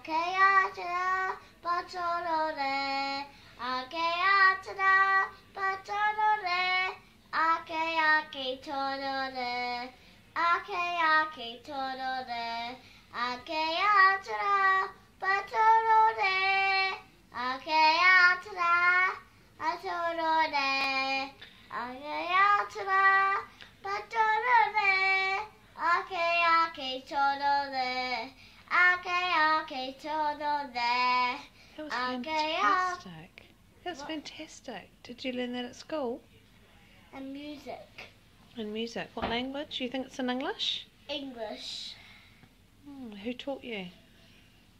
Akeatana Patorore. Akeatana Patorore. Akeake Torore Akeake Torore Akeatana Patorore. Akeatana Patorore. Akeatana Patorore. Akeake Torore Ake, ake, todo there. That was Okay, fantastic. That was What? fantastic. Did you learn that at school? And music. In music. What language? Do You think it's in English? English. Hmm, who taught you?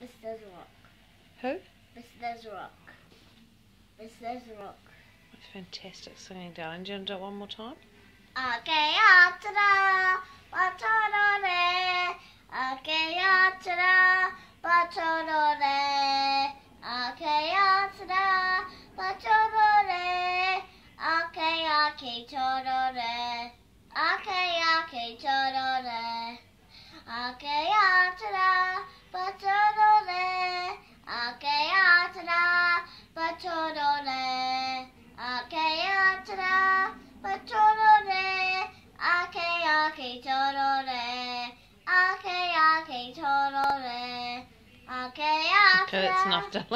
Mr. Rock. Who? Mr. Rock. Mr. Rock. That's fantastic singing, darling. Do you want to do it one more time? Ake, atara, patorore. Ake, torore. Ake, ake, torore. Ake, atara, patorore. Ake, atara, patorore. Ake, atara, patorore. Ake, ake, torore. Ake, ake, torore. Ake, Okay, that's atara, enough.